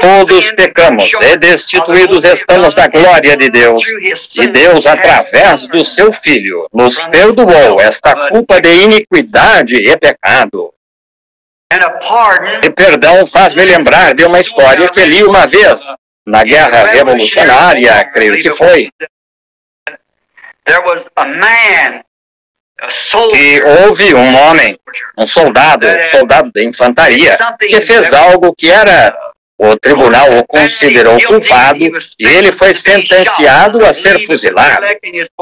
Todos pecamos e destituídos estamos da glória de Deus. E Deus, através do seu Filho, nos perdoou esta culpa de iniquidade e pecado. E perdão faz-me lembrar de uma história que li uma vez, na Guerra Revolucionária, creio que foi. Que houve um homem, um soldado, soldado de infantaria, que fez algo que era o tribunal o considerou culpado e ele foi sentenciado a ser fuzilado.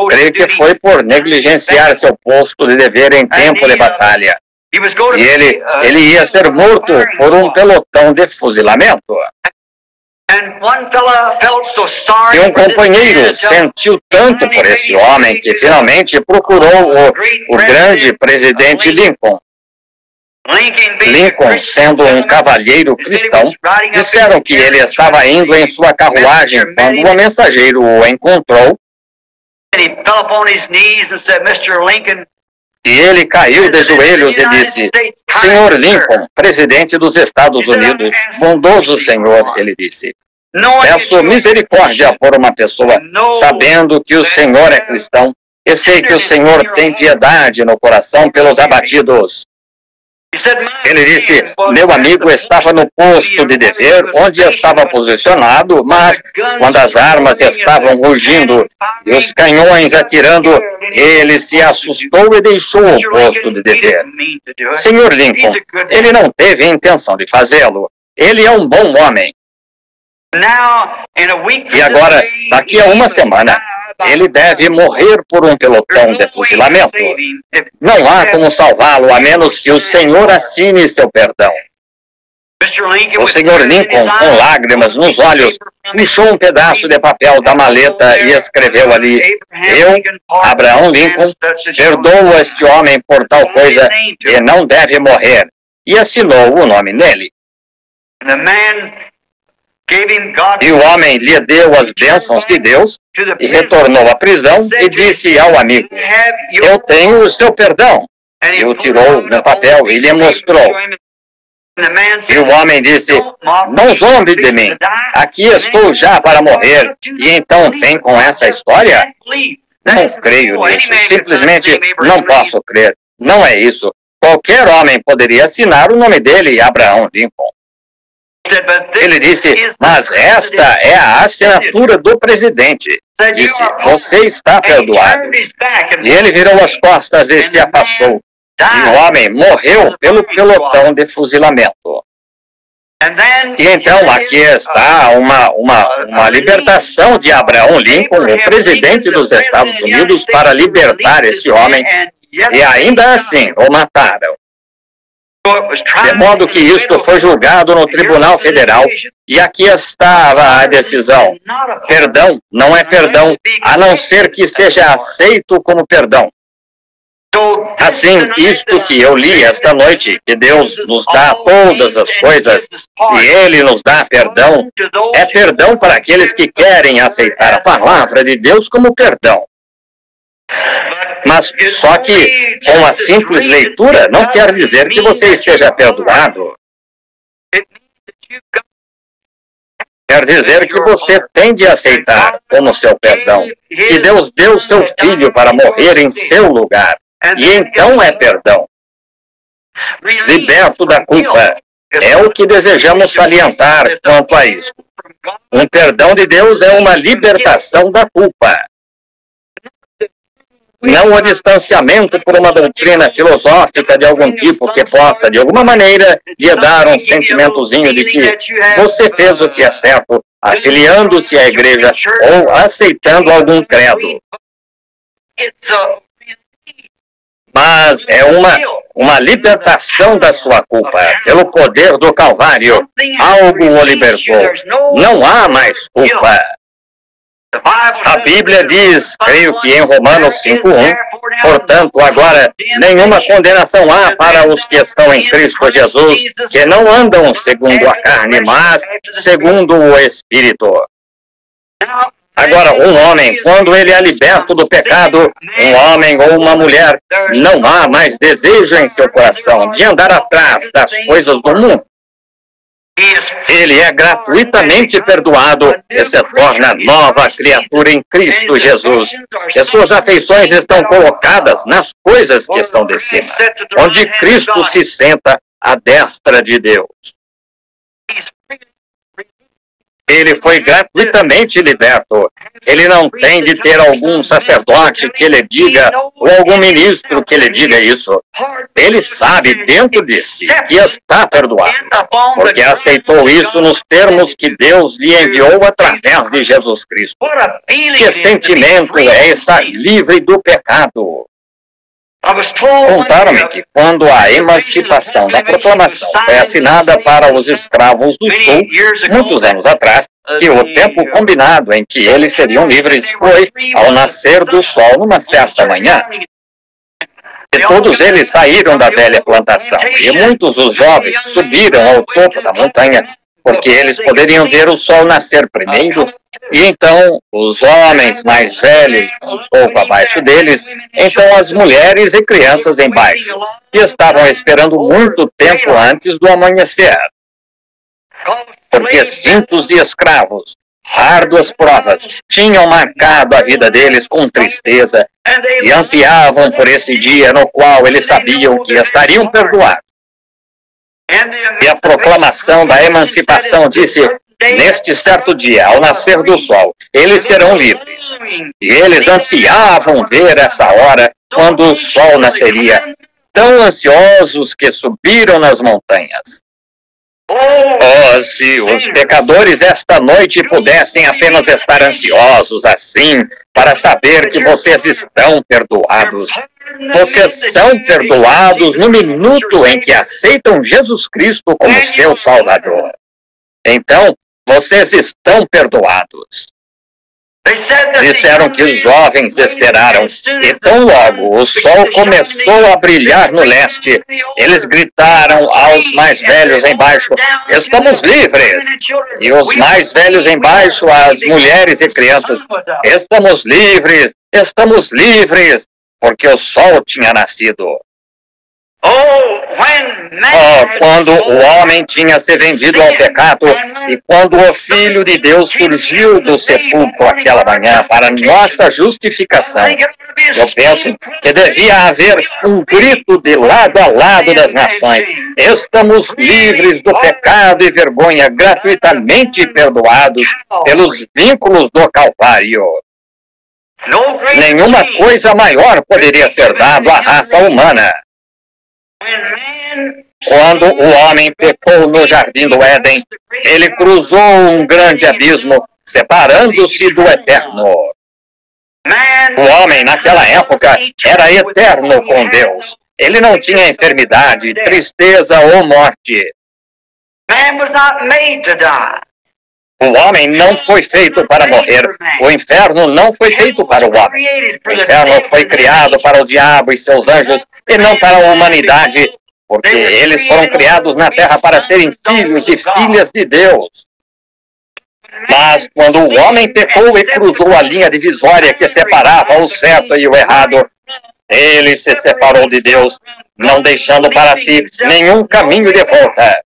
Creio que foi por negligenciar seu posto de dever em tempo de batalha. E ele, ele ia ser morto por um pelotão de fuzilamento. E um companheiro sentiu tanto por esse homem que finalmente procurou o, o grande presidente Lincoln. Lincoln, sendo um cavalheiro cristão, disseram que ele estava indo em sua carruagem quando o mensageiro o encontrou. E ele caiu de joelhos e disse: Senhor Lincoln, presidente dos Estados Unidos, bondoso Senhor, ele disse. Peço misericórdia por uma pessoa, sabendo que o Senhor é cristão, e sei que o Senhor tem piedade no coração pelos abatidos. Ele disse: Meu amigo estava no posto de dever, onde estava posicionado, mas quando as armas estavam rugindo e os canhões atirando, ele se assustou e deixou o posto de dever. Senhor Lincoln, ele não teve intenção de fazê-lo. Ele é um bom homem. E agora, daqui a uma semana, ele deve morrer por um pelotão de fuzilamento. Não há como salvá-lo a menos que o Senhor assine seu perdão. O Senhor Lincoln, com lágrimas nos olhos, puxou um pedaço de papel da maleta e escreveu ali: Eu, Abraão Lincoln, perdoo este homem por tal coisa e não deve morrer. E assinou o nome nele. E o homem lhe deu as bênçãos de Deus e retornou à prisão e disse ao amigo: Eu tenho o seu perdão. E o tirou no papel e lhe mostrou. E o homem disse: Não zombe de mim. Aqui estou já para morrer. E então vem com essa história? Não creio nisso. Simplesmente não posso crer. Não é isso. Qualquer homem poderia assinar o nome dele, Abraão Lincoln. Ele disse, mas esta é a assinatura do presidente. Disse, você está perdoado. E ele virou as costas e se afastou. E o homem morreu pelo pelotão de fuzilamento. E então aqui está uma, uma, uma libertação de Abraão Lincoln, o presidente dos Estados Unidos, para libertar esse homem. E ainda assim o mataram. De modo que isto foi julgado no Tribunal Federal e aqui estava a decisão. Perdão não é perdão, a não ser que seja aceito como perdão. Assim, isto que eu li esta noite, que Deus nos dá todas as coisas e Ele nos dá perdão, é perdão para aqueles que querem aceitar a palavra de Deus como perdão. Mas só que com a simples leitura não quer dizer que você esteja perdoado. Quer dizer que você tem de aceitar como seu perdão que Deus deu seu filho para morrer em seu lugar. E então é perdão. Liberto da culpa. É o que desejamos salientar quanto a isso. Um perdão de Deus é uma libertação da culpa não o distanciamento por uma doutrina filosófica de algum tipo que possa, de alguma maneira, lhe dar um sentimentozinho de que você fez o que é certo, afiliando-se à igreja ou aceitando algum credo. Mas é uma, uma libertação da sua culpa pelo poder do Calvário. Algo o libertou. Não há mais culpa. A Bíblia diz, creio que em Romanos 5:1, portanto, agora nenhuma condenação há para os que estão em Cristo Jesus, que não andam segundo a carne, mas segundo o Espírito. Agora, um homem, quando ele é liberto do pecado, um homem ou uma mulher, não há mais desejo em seu coração de andar atrás das coisas do mundo. Ele é gratuitamente perdoado e se torna nova criatura em Cristo Jesus. E suas afeições estão colocadas nas coisas que estão de cima, onde Cristo se senta à destra de Deus. Ele foi gratuitamente liberto. Ele não tem de ter algum sacerdote que lhe diga, ou algum ministro que lhe diga isso. Ele sabe dentro de si que está perdoado, porque aceitou isso nos termos que Deus lhe enviou através de Jesus Cristo. Que sentimento é estar livre do pecado? Contaram-me que quando a emancipação da proclamação foi assinada para os escravos do Sul, muitos anos atrás, que o tempo combinado em que eles seriam livres foi ao nascer do sol numa certa manhã. E todos eles saíram da velha plantação, e muitos dos jovens subiram ao topo da montanha porque eles poderiam ver o sol nascer primeiro, e então os homens mais velhos, um pouco abaixo deles, então as mulheres e crianças embaixo, que estavam esperando muito tempo antes do amanhecer. Porque cintos de escravos, árduas provas, tinham marcado a vida deles com tristeza e ansiavam por esse dia no qual eles sabiam que estariam perdoados e a proclamação da emancipação disse: Neste certo dia, ao nascer do sol, eles serão livres. E eles ansiavam ver essa hora quando o sol nasceria, tão ansiosos que subiram nas montanhas. Oh, se os pecadores esta noite pudessem apenas estar ansiosos assim, para saber que vocês estão perdoados, vocês são perdoados no minuto em que aceitam Jesus Cristo como seu Salvador. Então, vocês estão perdoados. Disseram que os jovens esperaram, e tão logo o sol começou a brilhar no leste, eles gritaram aos mais velhos embaixo: Estamos livres! E os mais velhos embaixo, as mulheres e crianças: Estamos livres! Estamos livres! porque o sol tinha nascido. Oh, quando o homem tinha se vendido ao pecado e quando o Filho de Deus surgiu do sepulcro aquela manhã para nossa justificação, eu penso que devia haver um grito de lado a lado das nações. Estamos livres do pecado e vergonha, gratuitamente perdoados pelos vínculos do Calvário. Nenhuma coisa maior poderia ser dado à raça humana. Quando o homem pecou no jardim do Éden, ele cruzou um grande abismo, separando-se do eterno. O homem, naquela época, era eterno com Deus. Ele não tinha enfermidade, tristeza ou morte. O homem não foi feito para morrer. O inferno não foi feito para o homem. O inferno foi criado para o diabo e seus anjos e não para a humanidade, porque eles foram criados na terra para serem filhos e filhas de Deus. Mas quando o homem pecou e cruzou a linha divisória que separava o certo e o errado, ele se separou de Deus, não deixando para si nenhum caminho de volta.